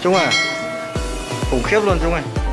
Trung à Khủng khiếp luôn Trung ơi.